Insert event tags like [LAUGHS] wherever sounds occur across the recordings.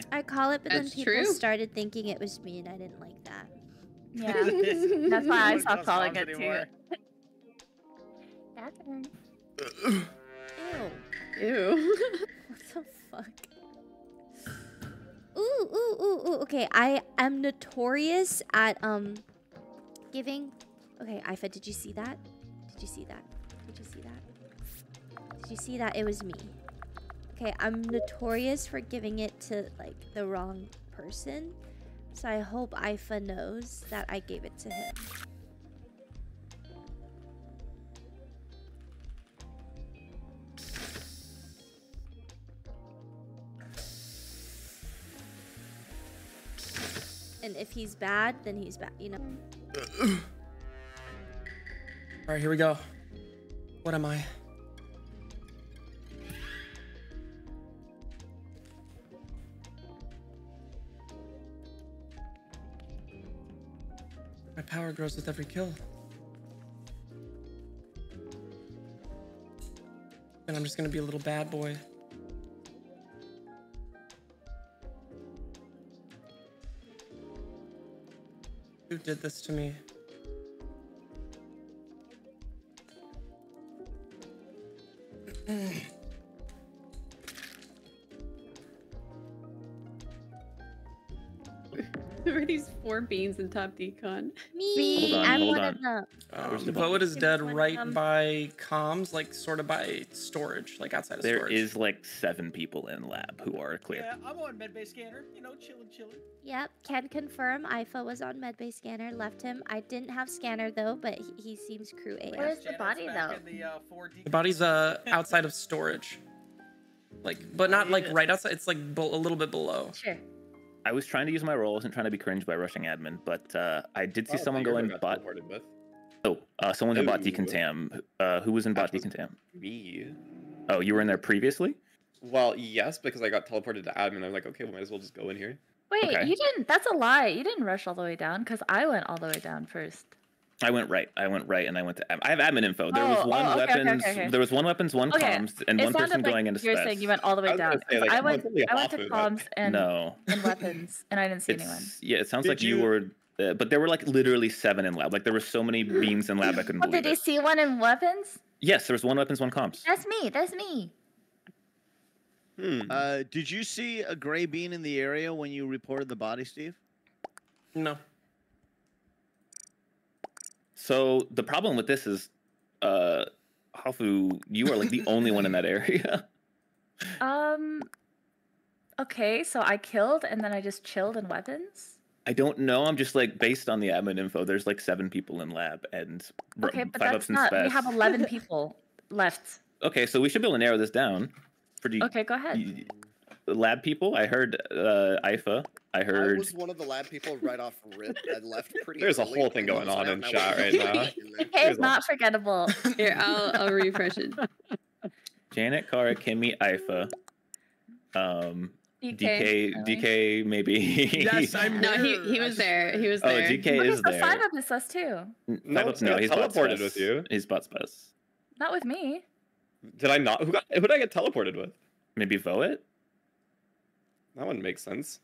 [LAUGHS] I call it, but then people true. started thinking it was me, and I didn't like that. Yeah, [LAUGHS] that's why I stopped calling moms it too. anymore. Catherine. Ew. Ew. [LAUGHS] What the fuck? Ooh, ooh, ooh, ooh. Okay, I am notorious at um giving. Okay, Ifa, did you see that? Did you see that? Did you see that? Did you see that? It was me. Okay, I'm notorious for giving it to like the wrong person. So I hope Ifa knows that I gave it to him. And if he's bad, then he's bad, you know. All right, here we go. What am I? My power grows with every kill. And I'm just gonna be a little bad boy. Who did this to me? [LAUGHS] Who are these four beans in top decon? Me, Hold on, I'm hold one on. of the. Where's Um, the Void is dead right them. by comms, like sort of by storage, like outside of There storage. is like seven people in lab who are clear. Yeah, I'm on medbay scanner. You know, chilling, chilling. Yep, can confirm. Ifa was on medbay scanner. Left him. I didn't have scanner though, but he, he seems crew AF. Where's the body, though? the, uh, The body's uh outside of storage, like, but not like right outside. It's like a little bit below. Sure. I was trying to use my role. I wasn't trying to be cringe by rushing admin, but uh, I did see Oh, someone you're go who in bot. with. Oh, uh, someone in bot decontam. Uh, who was in bot decontam? Me. Oh, you were in there previously. Well, yes, because I got teleported to admin. I'm like, okay, well, might as well just go in here. Wait, Okay. you didn't. That's a lie. You didn't rush all the way down because I went all the way down first. I went right. I went right, and I went to. I have admin info. There was Oh, one oh, okay, okay, weapons. okay, okay. There was one weapons, one Okay, comms, and it one person sounded like going into you're saying you went all the way I down. say, 'cause like, I went. I went to of comms that. and No, and weapons, and I didn't see anyone. it's yeah. It sounds Did like you, you- were, uh, but there were like literally seven in lab. Like there were so many [GASPS] beams in lab. I couldn't believe did you it. see one in weapons? Yes, there was one weapons, one comms. That's me. That's me. Hmm. Uh, did you see a gray bean in the area when you reported the body, Steve? No. So the problem with this is, uh, Hafu, you are like the only one in that area. [LAUGHS] Um. Okay, so I killed and then I just chilled in weapons. I don't know. I'm just like based on the admin info. There's like seven people in lab and Okay, but five that's in. We have eleven [LAUGHS] people left. Okay, so we should be able to narrow this down. Pretty Okay, go ahead. lab people. I heard uh, IFA. I I heard. was one of the lab people right off rip. I left pretty. There's a whole thing going on in and chat right now. back in There's is a- not forgettable. Here, I'll I'll refresh it. [LAUGHS] Janet, Kara, Kimi, IFA. Um, DK. DK, really. DK, maybe. Yes, [LAUGHS] I'm No, he there. he I was just- there. He was Oh, there. DK Okay, is so there. five up is us too. N- No, Five ups, I no, he's bot teleported with you. He's bot spec. Not with me. Did I not? Who got? Who did I get teleported with? Maybe Void. That wouldn't make sense.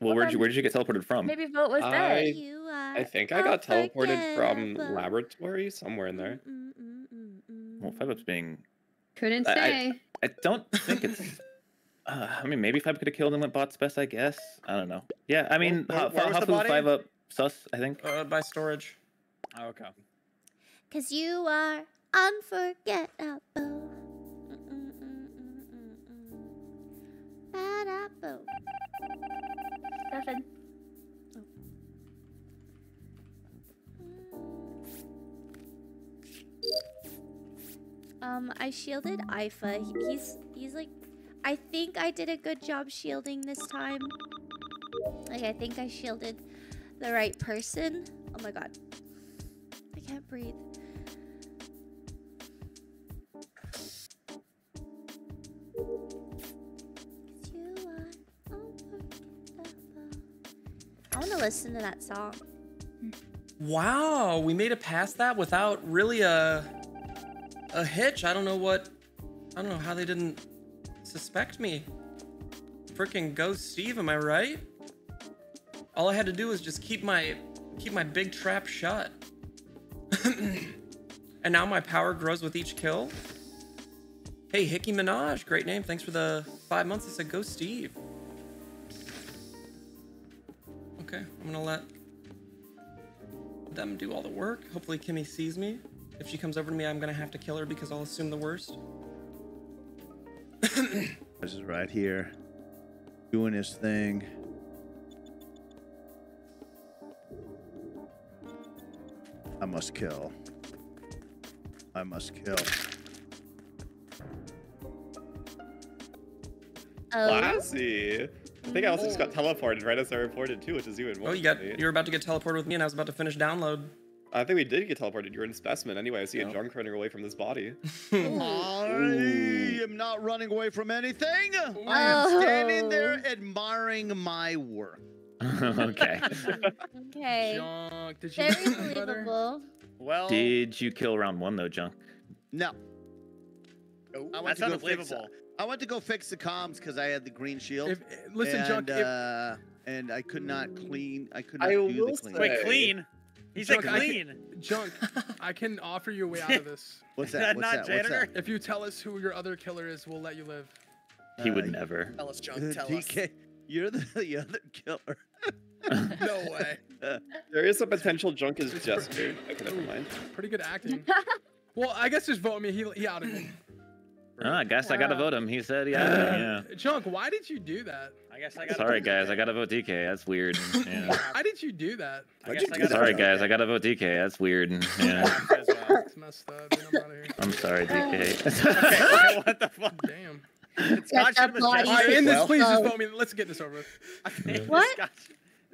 Well, Well, where'd you where did you get teleported from? Maybe vote was I- dead. You are I think I got teleported from laboratory somewhere in there. Mm, mm, mm, mm, Well, five ups being. Couldn't I- I- say. I don't think it's. [SIGHS] Uh, I mean, maybe Five could have killed him with bots best, I guess. I don't know. Yeah, I mean, where- Ha- where Hafu five up sus, I think. Uh, by storage. Oh, okay. Cause you are unforgettable. Mm, mm, mm, Um, I shielded Ifa. He's he's like, I think I did a good job shielding this time. Like I think I shielded the right person. Oh my god, I can't breathe. I want to listen to that song. Wow, we made it past that without really a a hitch. I don't know what. I don't know how they didn't suspect me. freaking Ghost Steve, am I right? All I had to do was just keep my keep my big trap shut. [CLEARS THROAT] and now my power grows with each kill. Hey, Hickey Minaj, great name. Thanks for the five months. I said Ghost Steve. Okay, I'm gonna let them do all the work. Hopefully Kimi sees me. If she comes over to me, I'm gonna have to kill her because I'll assume the worst. [COUGHS] This is right here, doing his thing. I must kill. I must kill. Oh, Classy. I think I also just got teleported right as I reported too, which is even more. Oh, you got funny. you were about to get teleported with me, and I was about to finish download. I think we did get teleported. You were in specimen anyway. I see a junk running away from this body. [LAUGHS] I am not running away from anything. I am standing there Oh. admiring my work. [LAUGHS] okay. okay. Junk, did you Very [LAUGHS] kill my brother? believable. Well, Did you kill round one though, Junk? No, oh, I went that's to go unbelievable. I went to go fix the comms because I had the green shield. If, listen, and, Junk. If, uh, and I could not clean. I could not I do will the clean. say- Wait, clean. He said Junk, I can- clean. Junk, I can offer you a way out of this. [LAUGHS] [LAUGHS] What's that? What's Not that? What's janitor? If you tell us who your other killer is, we'll let you live. He would Uh, never. Tell us, Junk. that? [LAUGHS] Tell us. You're the, the other killer. No way. There is a potential junk is Jester. Okay, never mind. Pretty good acting. well, I guess just vote me. He, he outed me. Oh, I guess I gotta vote him. He said, [LAUGHS] yeah, yeah. Junk, why did you do that? I guess I got. Sorry, guys. I gotta vote DK. That's weird. [LAUGHS] Yeah. Why did you do that? I guess I got. Sorry, guys. I gotta vote DK. That's weird. [LAUGHS] Yeah. It's uh, messed up. I'm out of here. I'm sorry, DK. Okay, oh. what the fuck? Damn. Scott the should have body been All right, in this, Well- please just Oh. vote me. Let's get this over with. Jester. What? Scott,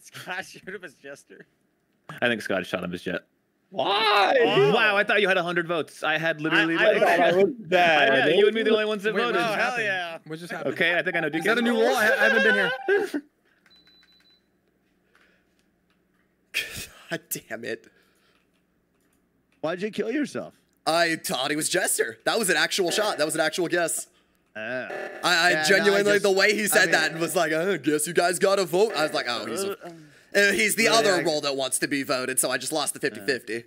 Scott should have been Jester. I think Scott shot him his jet. Why? Oh. Wow, I thought you had 100 votes. I had literally I like. thought I was [LAUGHS] bad. yeah, you and me the only ones that Wait, voted. what Oh just hell happened? yeah! What just happened? Okay, I think I know DK. Is that a new rule? I, I haven't been here. [LAUGHS] God damn it. Why'd you kill yourself? I thought he was Jester. That was an actual shot. That was an actual guess. Uh, I, I Yeah, no, I genuinely, just- the way he said mean- that and was like, I guess you guys got a vote. I was like, oh, he's, a, [LAUGHS] uh, he's the Yeah, other I- role that wants to be voted, so I just lost the 50 50.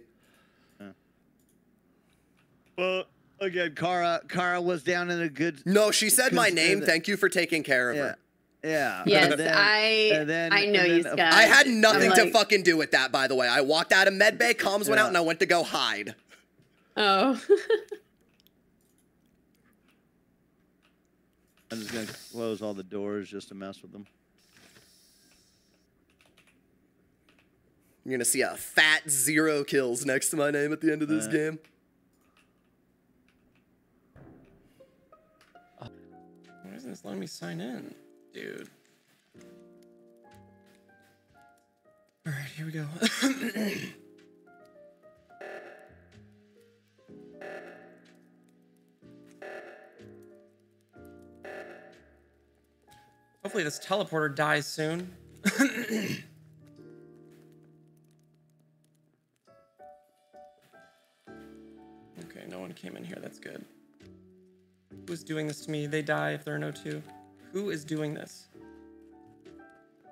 well, again, Kara. Kara was down in a good. No, she said my name. the- Thank you for taking care of Yeah. her. Yeah. Yes, and then- I and then- I know and you, then, Scott. I had I'm nothing to fucking do with that, by the way. I walked out of medbay, comms went out, and I went to go hide. Oh. [LAUGHS] I'm just gonna close all the doors just to mess with them. You're gonna see a fat zero kills next to my name at the end of this Uh, game. Why isn't this letting me sign in, dude? All right, here we go. [COUGHS] Hopefully this teleporter dies soon. [COUGHS] doing this to me? They die if there are no two. Who is doing this?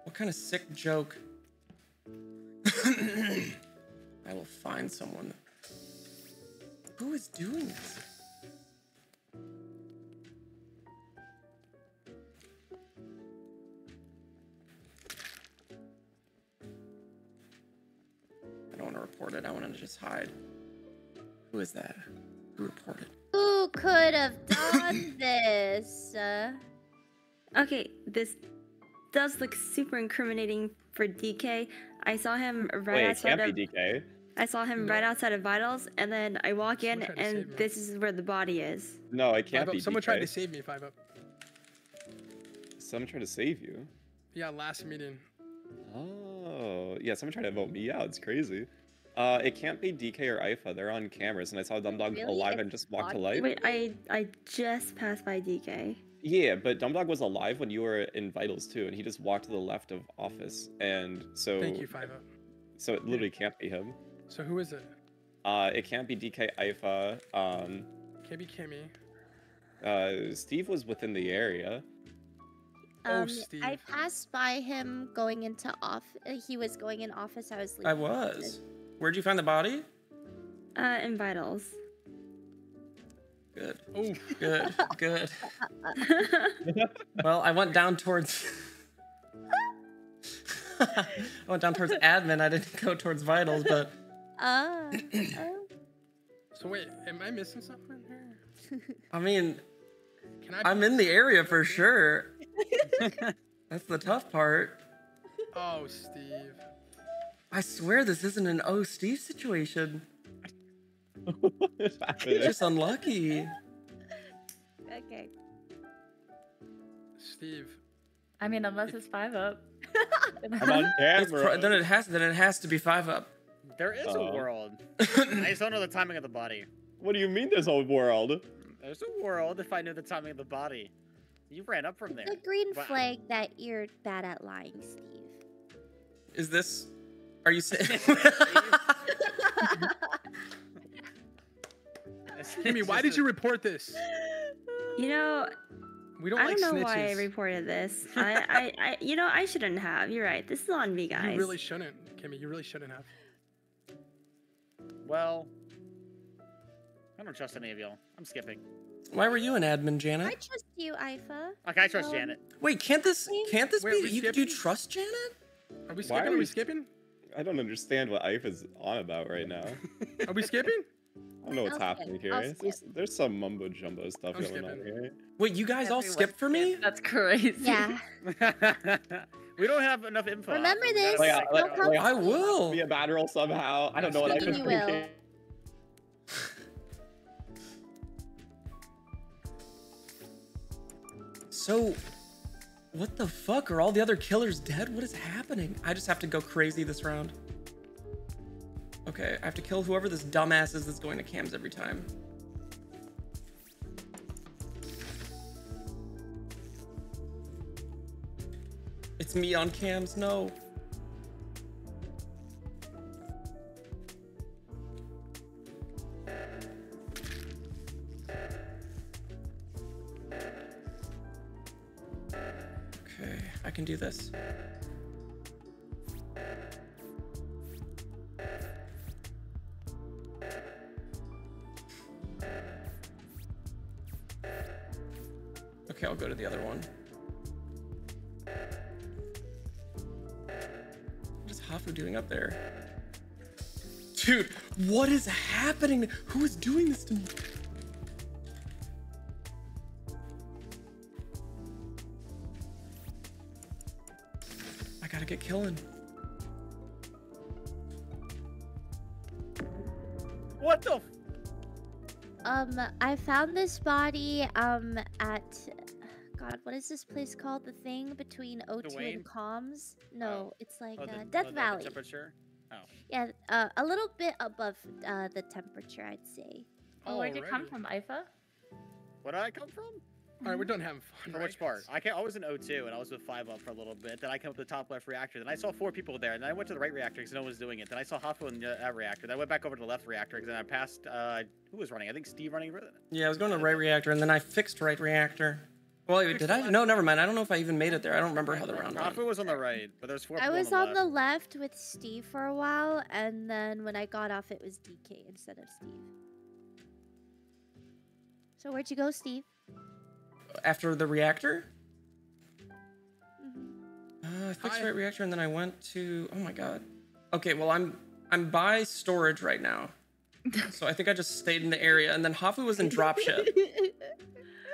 What kind of sick joke? [COUGHS] I will find someone. Who is doing this? I don't want to report it. I want to just hide. Who is that? Who reported? Who could have [COUGHS] done this? Uh, Okay, this does look super incriminating for DK. I saw him right Wait, it outside can't of be DK. I saw him right outside of Vitals, and then I walk in, Someone tried to and this is where the body is. No, it can't Five be up. Someone DK. tried to save me. Five up. Someone tried to save you. Yeah, last meeting. Oh, yeah, someone tried to vote me out. It's crazy. Uh, it can't be DK or IFA. They're on cameras, and I saw Dumdog Really? alive It's and just walked to body- life. Wait, I I just passed by DK. Yeah, but Dumdog was alive when you were in Vitals too, and he just walked to the left of office, and so Thank you, five up. so it literally can't be him. So who is it? Uh, it can't be DK IFA. Um, Can't be Kimi. uh, Steve was within the area. Oh, Um, Steve. I passed by him going into off. uh, He was going in office. I was. Leaving. I leaving. was. Where'd you find the body? Uh, in vitals. Good. Oh, Good. Good. [LAUGHS] well, I went down towards. [LAUGHS] I went down towards admin. I didn't go towards vitals, but Uh, [LAUGHS] oh. so wait, am I missing something here? I mean, Can I? I'm in the area for sure. That's the tough part. Oh, Steve. I swear this isn't an oh Steve situation. [LAUGHS] what is You're just unlucky. Okay. Steve. I mean, unless it's five up. I'm on [LAUGHS] camera. then it has then it has to be five up. There is Uh. a world. [LAUGHS] I just don't know the timing of the body. What do you mean there's a world? There's a world if I knew the timing of the body. You ran up from there. The green Wow. flag that you're bad at lying, Steve. Is this? Are you saying? [LAUGHS] [LAUGHS] Kimi, why did you report this? You know, We don't I like don't know snitches. why I reported this. [LAUGHS] I, I, I, you know, I shouldn't have. You're right. This is on me, guys. You really shouldn't, Kimi. You really shouldn't have. Well, I don't trust any of y'all. I'm skipping. Why were you an admin, Janet? I trust you, Ifa. Okay, I trust Um, Janet. Wait, can't this can't this Wait, be? we You, you trust Janet? Are we skipping? are Are we we- skipping? I don't understand what Ife is on about right now. [LAUGHS] Are we skipping? I don't know what's I'll skip. happening here. There's, there's some mumbo jumbo stuff I'm going on here. Wait, you guys all skipped for me? That's crazy. Yeah. [LAUGHS] we don't have enough info. Remember this. Like, check I- like, come like, I will. Be a bad roll somehow. I don't know what Maybe Ife is you will. thinking. [LAUGHS] So, what the fuck? Are all the other killers dead? What is happening? I just have to go crazy this round. Okay, I have to kill whoever this dumbass is that's going to cams every time. It's me on cams, no. This. Okay, I'll go to the other one. What is Hafu doing up there? Dude, what is happening? Who is doing this to me? Get killing. What the? F- Um, I found this body um at God, what is this place called? The thing between O2 Dwayne? and Comms? No, it's like oh, the- uh, oh, Death the Valley. Temperature. Oh. Yeah, uh, a little bit above uh, the temperature, I'd say. Oh, where'd you come from, Ifa? Where did I come from? All right, we're done having fun. For right? which part? I, can, I was in O2 and I was with 5 up for a little bit. Then I came up to the top left reactor. Then I saw four people there. And then I went to the right reactor because no one was doing it. Then I saw Hafu in the, that reactor. Then I went back over to the left reactor because then I passed. Uh, who was running? I think Steve running. with. Yeah, I was going to the right reactor and then I fixed right reactor. Well, wait, did I? No, never mind. I don't know if I even made it there. I don't remember how the round went. Hafu was on the right, but there's four I was on on the the left. left with Steve for a while, and then when I got off, it was DK instead of Steve. So where'd you go, Steve? After the reactor? Mhm. Uh, I fixed Hi. right reactor and then I went to. Oh my god. Okay, well I'm I'm by storage right now, [LAUGHS] so I think I just stayed in the area. And then Hafu was in dropship. [LAUGHS]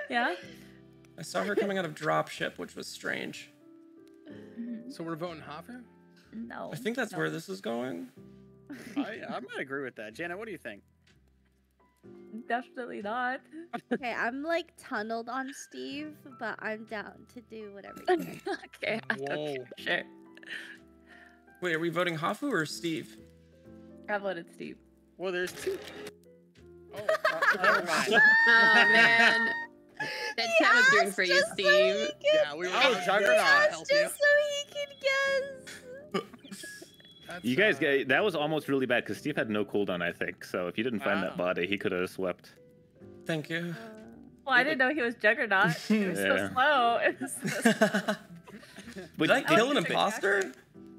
Yeah. I saw her coming out of dropship, which was strange. So we're voting Hafu? No. I think that's no. where this is going. I, I might agree with that. Janet, what do you think? Definitely not. okay, I'm like tunneled on Steve, but I'm down to do whatever. You [LAUGHS] want. okay. [LAUGHS] I don't Whoa. care. Sure. Wait, are we voting Hafu or Steve? I voted Steve. Well, there's two. Oh, Uh. [LAUGHS] Oh man. That chat was doing for you, just so Steve. yeah, we were. Oh, I Juggernaut. Yes, help you. just so he can guess. That's, You guys uh, get that was almost really bad because Steve had no cooldown, I think. So if you didn't find Wow. that body, he could have swept. Thank you. Well, I didn't know he was Juggernaut. [LAUGHS] [LAUGHS] It was so [LAUGHS] slow. It was so But Did I kill an imposter?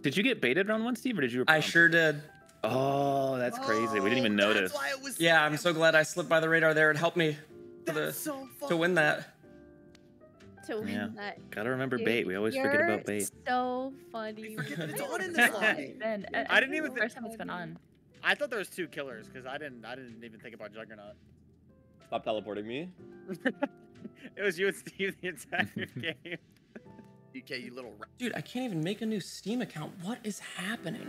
Did you get baited on one, Steve, or did you? I sure did. Oh, that's crazy. We didn't even Oh, notice. That's why it was. Yeah, I'm so glad I slipped by the radar there. It helped me for the, so to win that. To oh, win Yeah. that. Gotta remember Dude, bait. We always forget you're about bait. So funny. Forget that it's [LAUGHS] on in this [LAUGHS] lobby. Man, I, I didn't even the thi- first time it's been on. I thought there was two killers because I didn't. I didn't even think about Juggernaut. Stop teleporting me. [LAUGHS] It was you and Steve the entire game. DK, you little. Dude, I can't even make a new Steam account. What is happening?